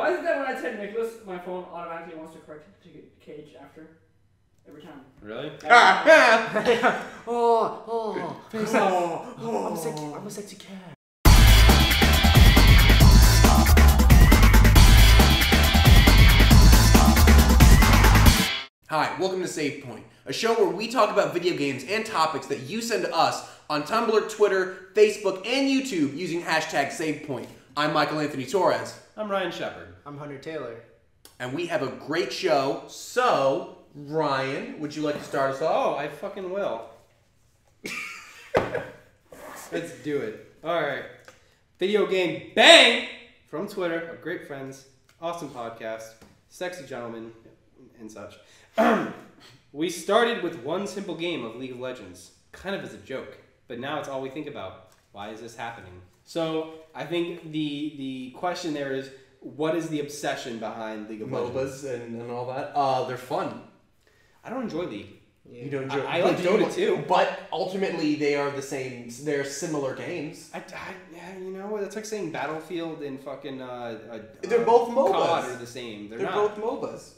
Why is it that when I type Nicholas, my phone automatically wants to correct it to Cage after? Every time. Really? oh, oh, Oh, oh, I'm a sexy, I'm a sexy cat. Hi, welcome to Save Point, a show where we talk about video games and topics that you send to us on Tumblr, Twitter, Facebook, and YouTube using hashtag SavePoint. I'm Michael Anthony Torres, I'm Ryan Shepard. I'm Hunter Taylor. and we have a great show. So, Ryan, would you like to start us off? Oh, I fucking will. Let's do it. Alright. Video game bang from Twitter, our great friends, awesome podcast, sexy gentlemen, and such. we started with one simple game of League of Legends, kind of as a joke, but now it's all we think about. Why is this happening? So I think the the question there is, what is the obsession behind League of Legends? MOBAs and, and all that. Uh, they're fun. I don't enjoy League. Yeah. You don't enjoy. I- I like but you- Dota too. But ultimately, they are the same. They're similar games. I, I yeah, you know, it's like saying Battlefield and fucking uh, uh, They're uh, both MOBAs. COD are the same. They're, They're, not. both MOBAs.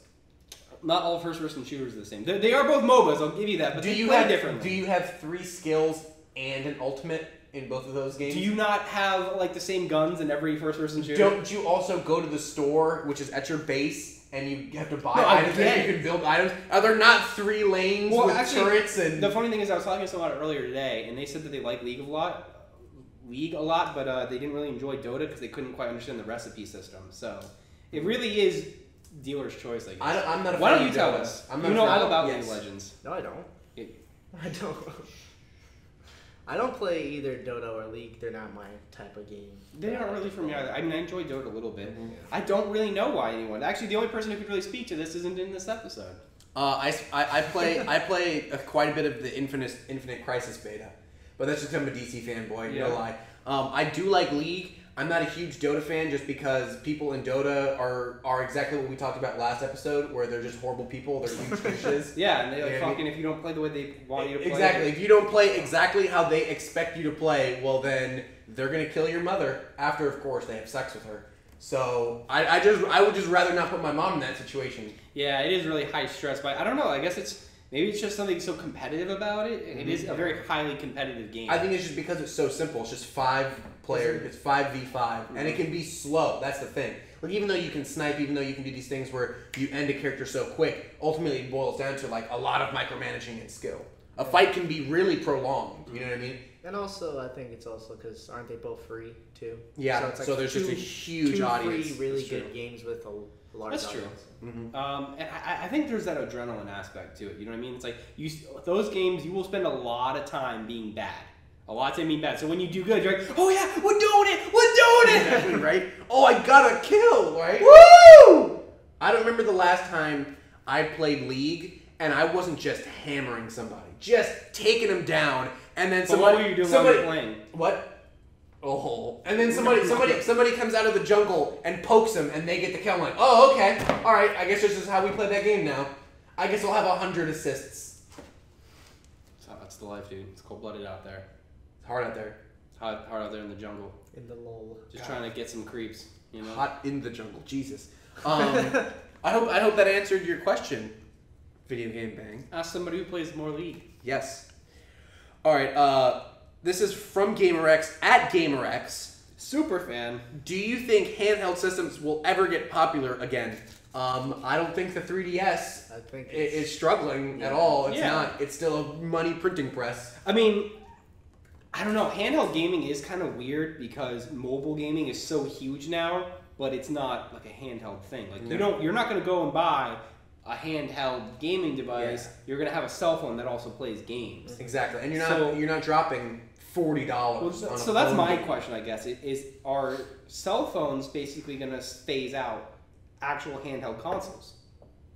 Not all first-person shooters are the same. They, they are both MOBAs. I'll give you that. But do they you play have differently. Do you have three skills and an ultimate in both of those games? Do you not have like the same guns in every first-person shooter? Don't you also go to the store, which is at your base, and you have to buy No, items and you can build items? Are there not three lanes Well, with actually, turrets and? The funny thing is, I was talking to someone earlier today, and they said that they like League a lot, League a lot, but uh, they didn't really enjoy Dota because they couldn't quite understand the recipe system. So it really is dealer's choice, I guess. I I'm not. A Why fan don't you of tell Dota. us? I'm you not a know all about yes. League of Legends. No, I don't. It- I don't. I don't play either Dota or League. They're not my type of game. They aren't really for me either. I mean, I enjoy Dota a little bit. Mhm. I don't really know why anyone. Actually, the only person who could really speak to this isn't in this episode. Uh, I, s- I- I play I play uh, quite a bit of the Infinite Infinite Crisis beta, but that's just 'cause I'm a DC fanboy. Yeah. No lie. Um, I do like League. I'm not a huge Dota fan just because people in Dota are are exactly what we talked about last episode, where they're just horrible people. They're huge douches. Yeah, and they like Yeah, I mean- fucking if you don't play the way they want you to play. Exactly. If you don't play exactly how they expect you to play, well then they're gonna kill your mother. After, of course, they have sex with her. So I, I just I would just rather not put my mom in that situation. Yeah, it is really high stress, but I don't know. I guess it's maybe it's just something so competitive about it. It mm-hmm. is a very highly competitive game. I think it's just because it's so simple. It's just five players. It's five v five, and it can be slow. That's the thing. Like even though you can snipe, even though you can do these things where you end a character so quick, ultimately it boils down to like a lot of micromanaging and skill. A fight can be really prolonged. You know what I mean? And also, I think it's also because aren't they both free too? Yeah. So So, it's like there's just a two- huge Two audience. free, really good games with a large That's true. audience. Mhm. Um, and I, I think there's that adrenaline aspect to it. You know what I mean? It's like you those games you will spend a lot of time being bad. A lot time being bad. So when you do good, you're like, oh yeah, we're doing it, we're doing it. Exactly right. Oh, I got a kill, right? Woo! I don't remember the last time I played League and I wasn't just hammering somebody, just taking them down, and then But somebody. what were you doing while somebody, you playing? What? Oh. And then somebody, somebody, somebody comes out of the jungle and pokes them, and they get the kill. I'm like, oh, okay, all right. I guess this is how we play that game now. I guess I'll have a hundred assists. So that's the life, dude. It's cold blooded out there. It's hard out there. Hard, hard out there in the jungle. In the lull. Just trying to get some creeps. You know. Hot in the jungle. Jesus. Um, I hope I hope that answered your question. Video game bang. Ask somebody who plays more League. Yes. All right. Uh, this is from GamerX at GamerX. Super fan. Do you think handheld systems will ever get popular again? Um, I don't think the 3DS I think is struggling at all. It's Yeah. not. It's still a money printing press. I mean, I don't know. Handheld gaming is kind of weird because mobile gaming is so huge now, but it's not like a handheld thing. Like No. you don't, you're not going to go and buy a handheld gaming device. Yeah. You're going to have a cell phone that also plays games. Exactly. And you're not. So- you're not dropping forty Well, dollars. so so that's my question, I guess. Is are cell phones basically going to phase out actual handheld consoles?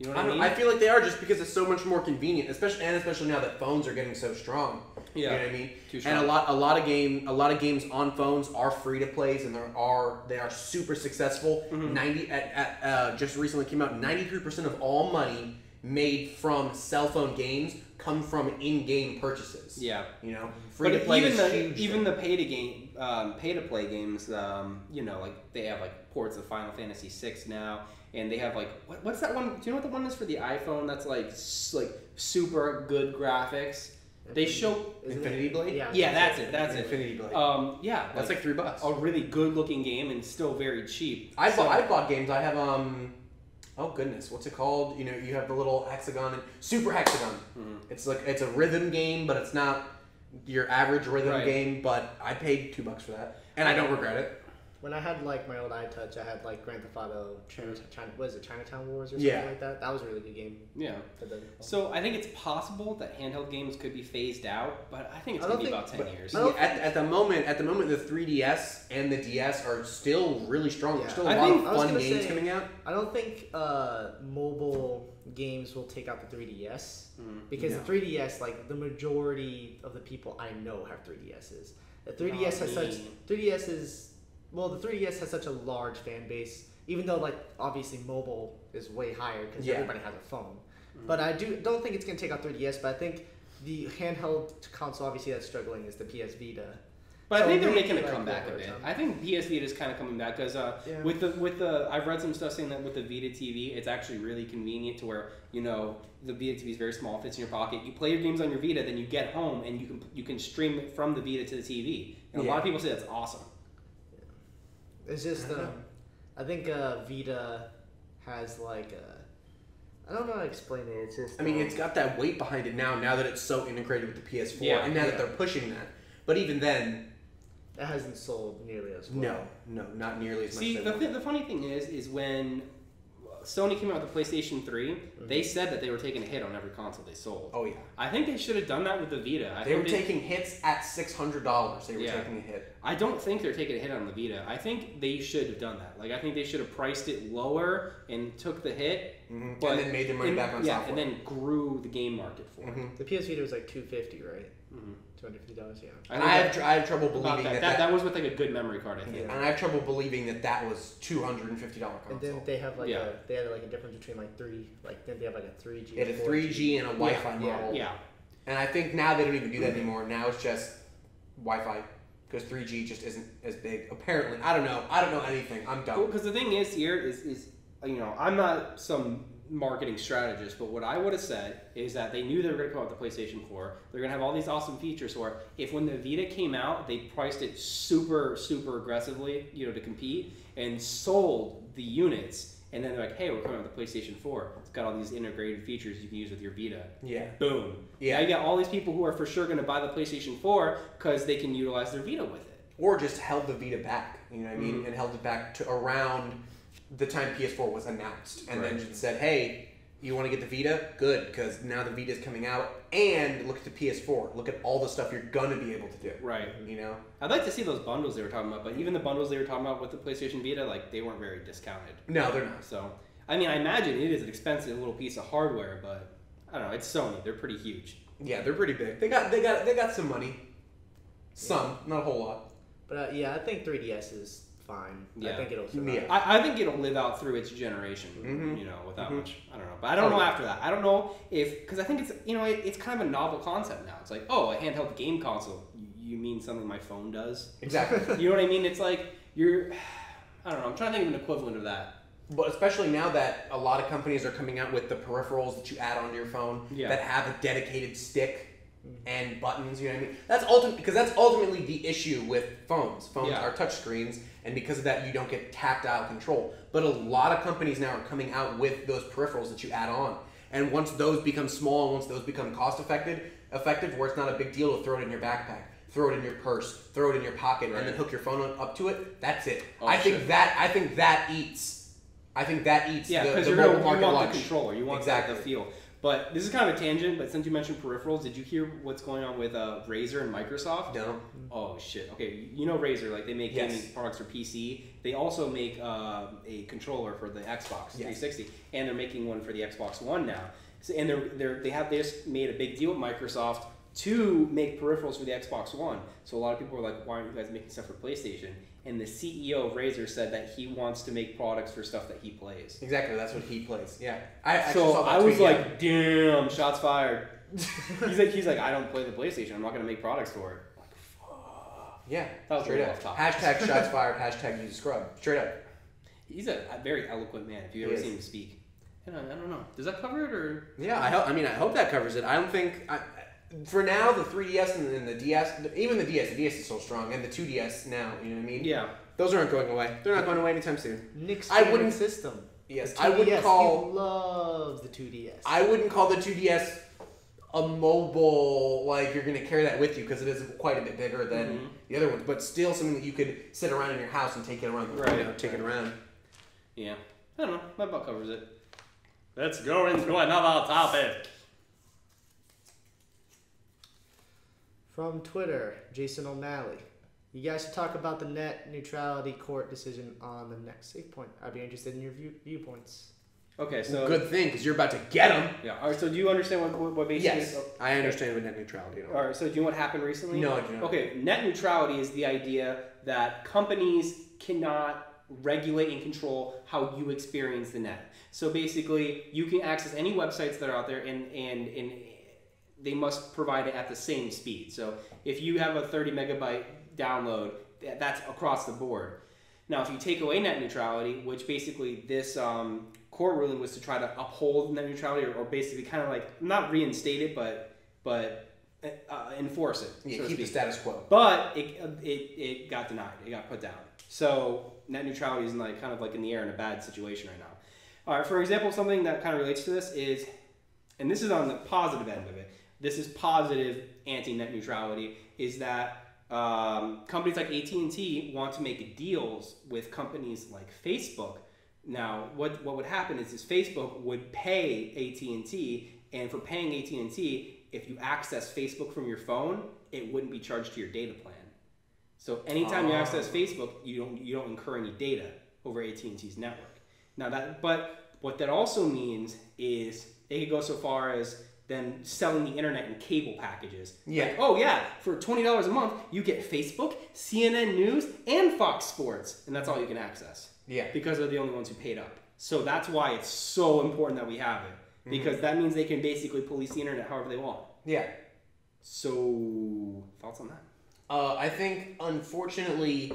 You know what I, I, mean? I feel like they are just because it's so much more convenient, especially and especially now that phones are getting so strong. Yeah. You know what I mean? And a lot, a lot of game, a lot of games on phones are free to plays, and there are they are super successful. Mhm. Ninety at, at uh, just recently came out. Ninety three percent of all money made from cell phone games come from in-game purchases. Yeah. You know, free to play even is the huge. even the pay to game um, pay to play games, um, you know, like they have like ports of Final Fantasy VI now, and they have like what, what's that one? Do you know what the one is for the iPhone? That's like s- like super good graphics. They show Infinity? Blade? Yeah, yeah, that's it, that's it. Infinity Blade. Um, yeah, That's like three bucks. a really good looking game and still very cheap. I So- bought I bought games. I have um oh goodness, what's it called? You know, you have the little hexagon and super hexagon. Mhm. It's like it's a rhythm game, but it's not your average rhythm Right. game. But I paid two bucks for that, and I don't regret it. When I had like my old iTouch, I had like Grand Theft Auto, China, China, what is it, Chinatown Wars or something Yeah. like that. That was a really good game. Yeah. So I think it's possible that handheld games could be phased out, but I think it's I gonna don't be think- about ten but- years. Yeah, at, at the moment, at the moment, the 3DS and the DS are still really strong. Yeah. still a I lot think- of fun games say- coming out. I don't think uh, mobile games will take out the 3DS Mhm. because No. the 3DS, like the majority of the people I know have 3DSs. The 3DS Not has such 3DS is well, the 3DS has such a large fan base. Even though like obviously mobile is way higher because Yeah. everybody has a phone. Mhm. But I do don't think it's gonna take out 3DS. But I think the handheld console obviously that's struggling is the PS Vita. But I think they're making a like, comeback a bit. I think PS Vita is kind of coming back because uh, Yeah. with the with the I've read some stuff saying that with the Vita TV, it's actually really convenient to where you know the Vita TV is very small, fits in your pocket. You play your games on your Vita, then you get home and you can you can stream it from the Vita to the TV. And a lot of people say that's awesome. It's just I um, I think uh, Vita has like a, I don't know how to explain it. It's just I mean, um, it's got that weight behind it now. Now that it's so integrated with the PS4, Yeah, and now yeah. that they're pushing that. But even then, it hasn't sold nearly as well. no, no, not nearly as much. See, as the, they th- the funny thing is, is when Sony came out with the PlayStation 3, mm-hmm. they said that they were taking a hit on every console they sold. Oh yeah, I think they should have done that with the Vita. I they were taking hits at six hundred dollars. They were Yeah. taking a hit. I don't think they're taking a hit on the Vita. I think they should have done that. Like I think they should have priced it lower and took the hit, Mhm. But and then made their money and- back on yeah, software. and then grew the game market for it. Mhm. The PS Vita was like two fifty, right? Mhm. Two hundred fifty dollars, yeah. And think I have, tr- I have trouble believing that. that, That, that, that was with like a good memory card, I think. Yeah. and I have trouble believing that that was two hundred and fifty dollar And then they have like Yeah. a they had like a difference between like three like then they have like a three G. it had a three G and a Wi-Fi Yeah, model. Yeah, And I think now they don't even do that anymore. Now it's just Wi-Fi because 3G just isn't as big. Apparently, I don't know. I don't know anything. I'm dumb. because the thing is here is is you know I'm not some marketing strategist, but what I would have said is that they knew they were going to come out with the PlayStation 4. They're going to have all these awesome features. Where if when the Vita came out, they priced it super super aggressively, you know, to compete and sold the units. And then they're like, "Hey, we're coming out with the PlayStation 4. It's got all these integrated features you can use with your Vita." Yeah. Boom. Yeah. Now you got all these people who are for sure going to buy the PlayStation 4 because they can utilize their Vita with it. Or just held the Vita back. You know what I mean? Mhm. And held it back to around the time PS4 was announced, and then Right. just said, "Hey, you want to get the Vita? Good, because now the Vita is coming out, and look at the PS4. Look at all the stuff you're gonna be able to do. Right. You know? I'd like to see those bundles they were talking about, but even the bundles they were talking about with the PlayStation Vita, like they weren't very discounted. No, they're not. So, I mean, I imagine it is an expensive little piece of hardware, but I don't know. It's Sony; they're pretty huge. Yeah, they're pretty big. They got they got they got some money. Some, not a whole lot. But uh, yeah, I think 3DS is fine. Yeah. I think it'll survive. Yeah. I, I think it'll live out through its generation, Mhm. you know, without Mhm. much. I don't know, but I don't Oh, know yeah. after that. I don't know if because I think it's you know it, it's kind of a novel concept now. It's like oh, a handheld game console. You, you mean something my phone does? Exactly. You know what I mean? It's like you're. I don't know. I'm trying to think of an equivalent of that. But especially now that a lot of companies are coming out with the peripherals that you add onto your phone Yeah. that have a dedicated stick Mm-hmm. and buttons, you know what I mean? That's ultimate because that's ultimately the issue with phones. Phones Yeah. are touch screens and because of that you don't get tactile control. But a lot of companies now are coming out with those peripherals that you add on. And once those become small, once those become cost effective, effective where it's not a big deal to throw it in your backpack, throw it in your purse, throw it in your pocket, and then hook your phone up to it, that's it. Oh, I think shit. that I think that eats I think that eats Yeah, the, because the you're gonna mobile you want lunch. the controller, you want Exactly. the feel. But this is kind of a tangent. But since you mentioned peripherals, did you hear what's going on with uh, Razer and Microsoft? No. Oh shit! Okay, you know Razer, like they make Yes. gaming products for PC. They also make uh, a controller for the Xbox Yes. 360, and they're making one for the Xbox One now. So, and they're, they're they have they just made a big deal with Microsoft to make peripherals for the Xbox One. So a lot of people are like, why aren't you guys making stuff for PlayStation? and the CEO of Razer said that he wants to make products for stuff that he plays. Exactly, that's what he plays. Yeah, I So I was like, "Damn, shots fired." he's like, he's like, I don't play the PlayStation. I'm not gonna make products for it. I'm like, fuck. yeah, That was straight up. off. Hashtag shots fired. Hashtag use scrub. Straight up. He's a, a very eloquent man. If you've ever seen him speak, I don't, I don't know. Does that cover it or? Yeah, I hope. I mean, I hope that covers it. I don't think. I, for now, the 3DS and, and the DS, even the DS, the DS is so strong, and the 2DS now. You know what I mean? Yeah. Those aren't going away. They're not going away anytime soon. Nick's I wouldn't- system. Yes, I wouldn't call. He loves the 2DS. I wouldn't call the 2DS a mobile like you're gonna carry that with you because it is quite a bit bigger than Mhm. the other ones, but still something that you could sit around in your house and take it around. The, Right. You know, take it around. Yeah. I don't know. My about covers it. Let's go into another topic. From Twitter, Jason O'Malley. You guys should talk about the net neutrality court decision on the next Save Point. I'd be interested in your view- viewpoints. Okay, so Good thing because you're about to get them. yeah. All right. So do you understand what what, what basically? Yes, Is, I understand what net neutrality. is. all right. So do you know what happened recently? No, I do not. Okay, net neutrality is the idea that companies cannot regulate and control how you experience the net. So basically, you can access any websites that are out there, and and and they must provide it at the same speed. So if you have a 30 megabyte download, that's across the board. Now, if you take away net neutrality, which basically this um, court ruling was to try to uphold net neutrality, or, or basically kind of like not reinstate it, but but uh, enforce it. Yeah, so keep the status quo. But it, it, it got denied. It got put down. So net neutrality is in like kind of like in the air in a bad situation right now. All right. For example, something that kind of relates to this is, and this is on the positive end of it. This is positive anti-net neutrality. Is that um, companies like AT and T want to make deals with companies like Facebook. Now, what what would happen is, is Facebook would pay AT and T, and for paying AT and T, if you access Facebook from your phone, it wouldn't be charged to your data plan. So anytime you access Facebook, you don't you don't incur any data over AT and T's network. Now that, but what that also means is they could go so far as then selling the internet and cable packages. Yeah. Like, oh yeah, for twenty dollars a month, you get Facebook, CNN News, and Fox Sports, and that's all you can access Yeah. because they're the only ones who paid up. So that's why it's so important that we have it because that means they can basically police the internet however they want. Yeah. So thoughts on that? Uh, I think unfortunately,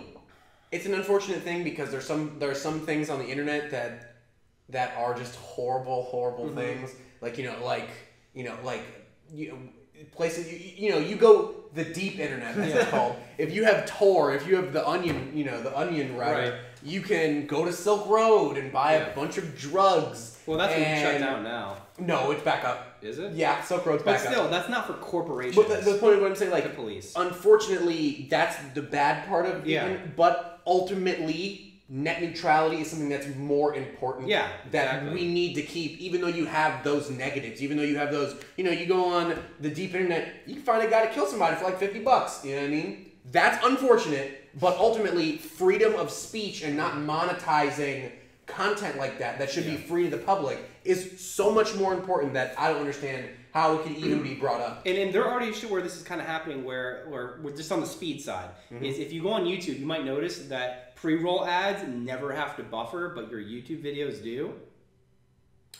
it's an unfortunate thing because there's some there are some things on the internet that that are just horrible, horrible Mhm. things. Like you know, like you know, like you know, places you, you know you go the deep internet as it's called. If you have Tor, if you have the Onion, you know the Onion router, Right. you can go to Silk Road and buy Yeah. a bunch of drugs. Well, that's been shut down now. No, it's back up. Is it? Yeah, Silk Road's But back still, up. that's not for corporations. But the, the point of what I'm saying, like the police. unfortunately, that's the bad part of Yeah. it. But ultimately, net neutrality is something that's more important. Yeah, That exactly. we need to keep, even though you have those negatives, even though you have those, you know, you go on the deep internet, you can find a guy to kill somebody for like 50 bucks. You know what I mean? That's unfortunate, but ultimately, freedom of speech and not monetizing content like that, that should be free to the public, is so much more important that I don't understand how it can even be brought up. And, and there are already where this is kind of happening where, where, where just on the speed side Mm-hmm. is if you go on YouTube, you might notice that pre-roll ads never have to buffer, but your YouTube videos do.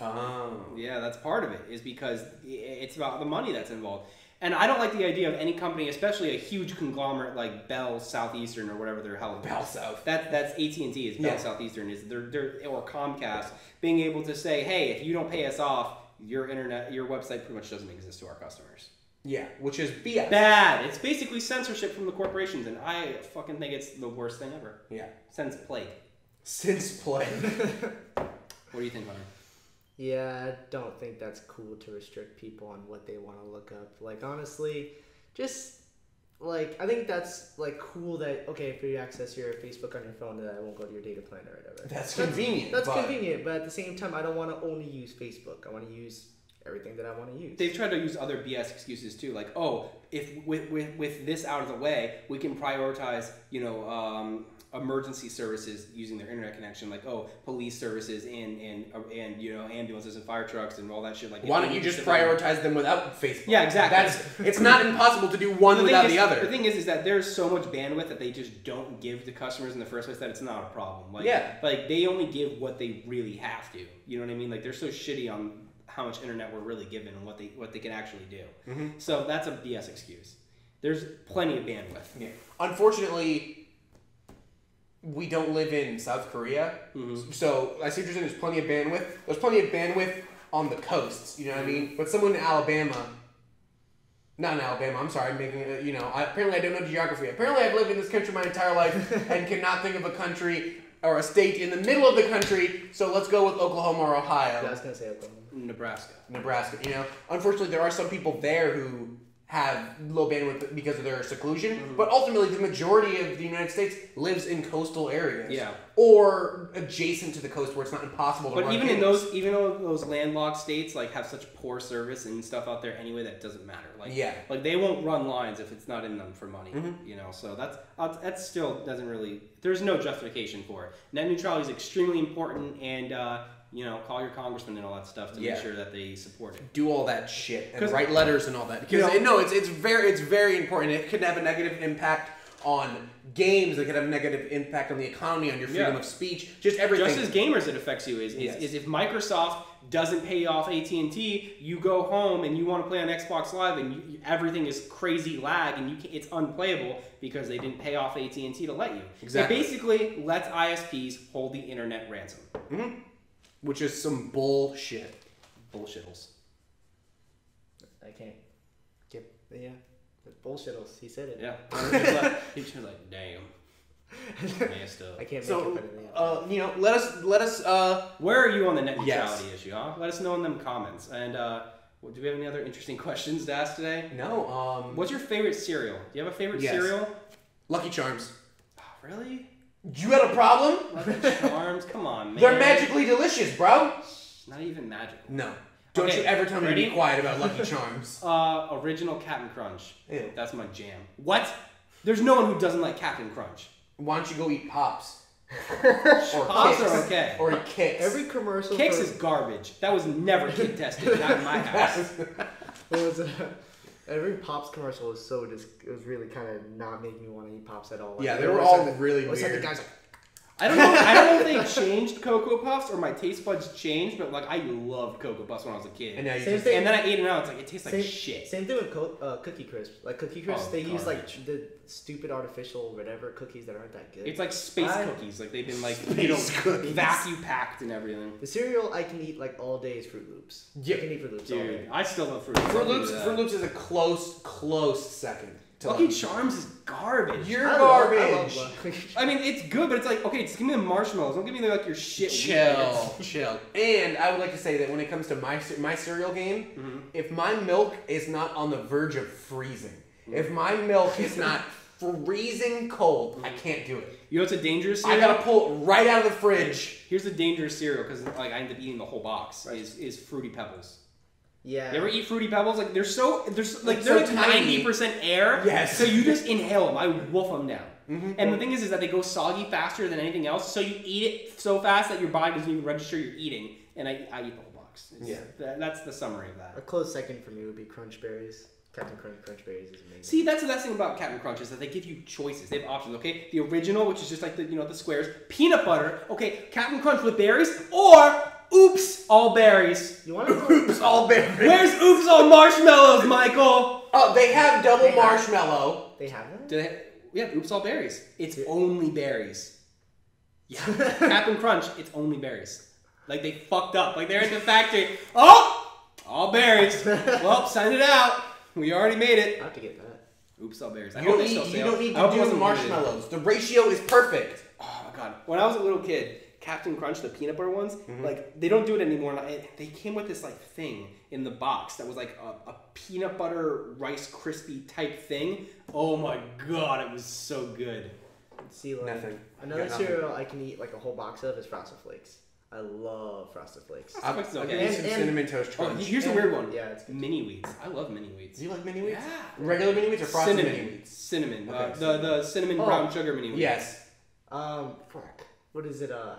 Oh. Yeah, that's part of it. Is because it's about the money that's involved. And I don't like the idea of any company, especially a huge conglomerate like Bell Southeastern or whatever they're held. Bell South. That that's AT and T is Bell Yeah. Southeastern is they're, they're or Comcast being able to say, hey, if you don't pay us off, your internet, your website pretty much doesn't exist to our customers. Yeah, which is BS. Bad. It's basically censorship from the corporations, and I fucking think it's the worst thing ever Yeah. since plague. Since play. What do you think, Hunter? Yeah, I don't think that's cool to restrict people on what they want to look up. Like honestly, just like I think that's like cool that okay, if you access your Facebook on your phone, that I won't go to your data plan or whatever. That's convenient. That's but convenient, but at the same time, I don't want to only use Facebook. I want to use everything that I want to use. They've tried to use other BS excuses too, like, oh, if with, with, with this out of the way, we can prioritize, you know, um, emergency services using their internet connection, like, oh, police services and and and you know, ambulances and fire trucks and all that shit. Like, Why don't you just prioritize them without Facebook? Yeah, exactly. That's it's not impossible to do one The without is- the other. The thing is, is that there's so much bandwidth that they just don't give to customers in the first place that it's not a problem. Like, Yeah. like they only give what they really have to. You know what I mean? Like they're so shitty on how much internet we're really given and what they what they can actually do. Mhm. So that's a BS excuse. There's plenty of bandwidth. Yeah. Unfortunately, we don't live in South Korea, Mhm. so I see what you're saying. There's plenty of bandwidth. There's plenty of bandwidth on the coasts. You know what I mean? But someone in Alabama. Not in Alabama. I'm sorry. I'm making it. You know. I, apparently, I don't know geography. Apparently, I've lived in this country my entire life and cannot think of a country or a state in the middle of the country. So let's go with Oklahoma or Ohio. Yeah, I was gonna say Oklahoma. Nebraska. Nebraska. You know, unfortunately, there are some people there who have low bandwidth because of their seclusion, Mm-hmm. but ultimately, the majority of the United States lives in coastal areas. Yeah. Or adjacent to the coast where it's not impossible to But even in those, even though those landlocked states like have such poor service and stuff out there anyway, that doesn't matter. Like, Yeah. like they won't run lines if it's not in them for money. Mhm. You know, so that's uh, that still doesn't really. There's no justification for it. Net neutrality is extremely important, and uh, you know, call your congressman and all that stuff to Yeah. make sure that they support it. do all that shit and write letters and all that because You know- no, it's it's very it's very important. It could have a negative impact on games. It could have a negative impact on the economy, on your freedom Yeah. of speech, just everything. Just as gamers, it affects you. Is, is, Yes. is if Microsoft doesn't pay off AT and T, you go home and you want to play on Xbox Live, and you, everything is crazy lag, and you can, it's unplayable because they didn't pay off AT and T to let you. Exactly. It basically lets ISPs hold the internet ransom. Mm-hmm. Which is some bullshit. Bullshittles. I can't get yeah. But bullshittles. He said it. Yeah. I was just like, he was like, damn, messed up. I can't make So, it better than that. uh, you know, let us let us uh Where are you on the net Yes. neutrality issue? Huh? Let us know in them comments. And uh, do we have any other interesting questions to ask today? no um What's your favorite cereal? Do you have a favorite Yes. cereal? Lucky Charms. Oh, really? You got a problem? Lucky Charms? Come on, man. They're magically delicious, bro. Not even magical. No. Don't Okay, you ever tell me to be quiet about Lucky Charms. Uh, original Captain Crunch. Ew. That's my jam. What? There's no one who doesn't like Captain Crunch. Why don't you go eat Pops? or Pops Kix. are okay. Or eat Kix. Every commercial. Kix for, is garbage. That was never kid tested. Not in my house. What was it? Every Pops commercial was so just. It was really kind of not making me want to eat Pops at all. Like, yeah, they were all like really was like weird. the guys like, I don't know. I don't know if they changed Cocoa Puffs or my taste buds changed, but like I loved Cocoa Puffs when I was a kid. and now you Same just thing. And then I ate it out. It's like it tastes like shit. Same thing with co- uh, Cookie Crisp. Like Cookie Crisp, Oh, they use like the stupid artificial whatever cookies that aren't that good. It's like space I- cookies. Like they've been like you know cookies. vacuum packed and everything. the cereal I can eat like all day is Fruit Loops. Yeah. I can eat Fruit Loops all day. I still love Fruit Loops. Fruit Loops. Fruit Loops is a close, close second. Lucky Lucky Charms is garbage. You're I love- I garbage. love I mean, it's good, but it's like okay, just give me the marshmallows. Don't give me like your shit. Chill, chill. And I would like to say that when it comes to my my cereal game, Mhm. if my milk is not on the verge of freezing, if my milk is not freezing cold, I can't do it. You know what's a dangerous I gotta pull it right out of the fridge. Here's the dangerous cereal because like I end up eating the whole box. Is is Fruity Pebbles. Yeah. You ever eat Fruity Pebbles? Like they're so they're so, like they're so like ninety percent air. Yes. So you just inhale them. I wolf them down. Mhm. And the thing is, is that they go soggy faster than anything else. So you eat it so fast that your body doesn't even register you're eating. And I, I eat the whole box. It's- Yeah. that- that's the summary of that. A close second for me would be Crunch Berries. Captain Crunch Crunch Berries is amazing. See, that's the best thing about Captain Crunch is that they give you choices. They have options. Okay, the original, which is just like the you know the squares, peanut butter. Okay, Captain Crunch with berries, or Oops, all berries. you want to? Oops, all berries. Where's Oops all marshmallows, Michael? Oh, they have double They have- marshmallow. They have that. Do they? Yeah, Oops all berries. It's Yeah. only berries. Yeah, Captain Crunch. It's only berries. Like they fucked up. Like they're in the factory. Oh, all berries. Well, send it out. We already made it. I have to get that. Oops, all berries. I You hope don't they need, still you sell. don't need I hope to it do wasn't limited. marshmallows. The ratio is perfect. Oh my god! When I was a little kid, Captain Crunch, the peanut butter ones, Mm-hmm. like they don't do it anymore. I, they came with this like thing in the box that was like a, a peanut butter rice crispy type thing. Oh my god, it was so good. See, like Nothing. another nothing. cereal I can eat like a whole box of is Frosted Flakes. I love Frosted Flakes. I'll, Flakes okay. give you And- some and- cinnamon toast Oh, crunch. here's a weird one. Yeah, it's good. Mini wheats. I love mini wheats. Do you like mini wheats? Yeah. Regular mini wheats or frosted cinnamon. mini wheats? Cinnamon. Uh, Okay, the the cinnamon Oh. brown sugar mini wheats. Yes. Um, fuck. What is it? Uh.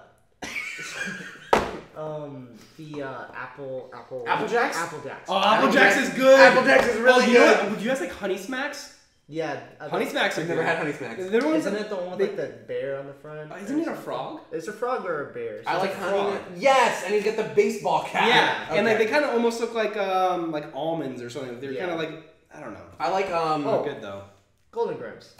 um, the uh, apple, apple, Apple Jacks? Apple Jacks. Oh, Apple Apple Jacks Jacks- is good. Apple Jacks is really oh, you know good. what? Would you guys like Honey Smacks? Yeah, I Honey Smacks I've never had honey smacks. The Isn't that- it the one with like the bear on the front? Uh, Isn't it a frog? It's a frog or a bear. I It's like a honey. frog. Yes, and he's got the baseball cap. Yeah, and like they kind of almost look like um like almonds or something. They're Yeah. kind of like I don't know. I like um. Oh. Good though. Golden Grahams.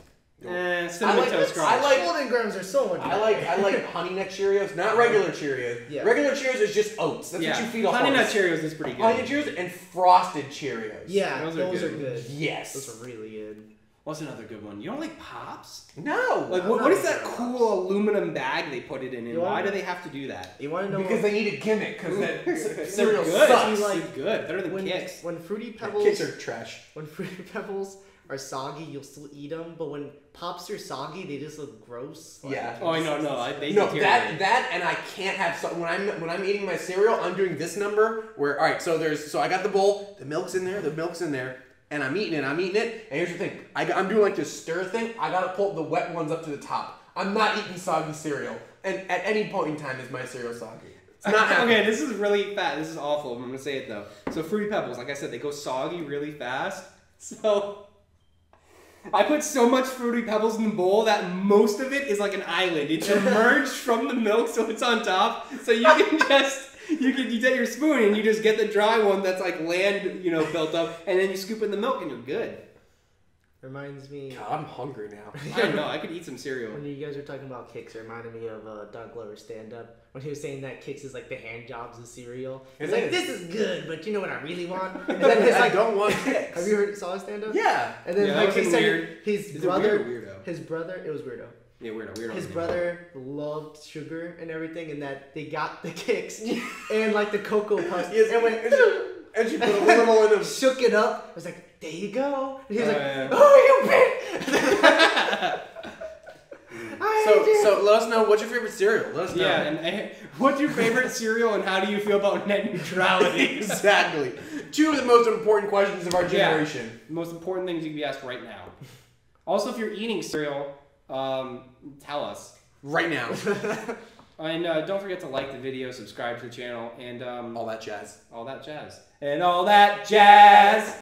Eh, cinnamon like- toast crunch. I like- Golden Grahams are so much. I like I like honey nut Cheerios, not regular Cheerios. Yeah. Regular Cheerios is just oats. That's yeah. what you feed a Honey Nut. Cheerios is pretty good. Honey Nut Cheerios and frosted Cheerios. Yeah, Those those, are are, good. good. Yes. Those are really good. What's another good one? You don't like Pops? no. Like what, what is that fan of cool aluminum bag they put it in, and why wanna- do they have to do that? You want to know because what, they need a gimmick. Because that They're cereal good. sucks. See, like, They're good. Better than when Kix. when fruity pebbles Kix are trash. when fruity pebbles are soggy, you'll still eat them. But when pops are soggy, they just look gross. Like, Yeah. Oh no no, I, they no, deteriorate. that that and I can't have so when I'm when I'm eating my cereal, I'm doing this number where all right, so there's so I got the bowl, the milk's in there, the milk's in there, and I'm eating it, I'm eating it, and here's the thing, I, I'm doing like this stir thing, I gotta pull the wet ones up to the top. I'm not eating soggy cereal, and at any point in time is my cereal soggy. It's not okay, this is really fat. This is awful. I'm gonna say it though. So fruity pebbles, like I said, they go soggy really fast. So I put so much fruity pebbles in the bowl that most of it is like an island. It's emerged from the milk, so it's on top. So you can just you can you take your spoon and you just get the dry one that's like land, you know, built up, and then you scoop in the milk and you're good. Reminds me God, I'm hungry now. I don't know. I could eat some cereal. when you guys were talking about Kix. It reminded me of uh, Donald Glover's stand up when he was saying that Kix is like the hand jobs of cereal. It It's like is. this is good, but you know what I really want? And then his I don't want Kix. have you heard saw his stand up? Yeah. And then Yeah, like he said weird. his Is brother, weird weirdo? his brother, it was weirdo. Yeah, weirdo, weirdo. His brother loved sugar and everything, and that they got the Kix and like the cocoa puffs Yes, and went and she- put a little in him. shook it up. I was like, there you go. And he was Oh, like, yeah. oh, you bitch. So, did. so let us know what's your favorite cereal. Let us know. Yeah, and what's your favorite cereal and how do you feel about net neutrality? exactly. Two of the most important questions of our generation. Yeah. generation. most important things you can be asked right now. Also, if you're eating cereal, um, tell us. Right now. And uh, don't forget to like the video, subscribe to the channel, and um, All that jazz. all that jazz. And all that jazz!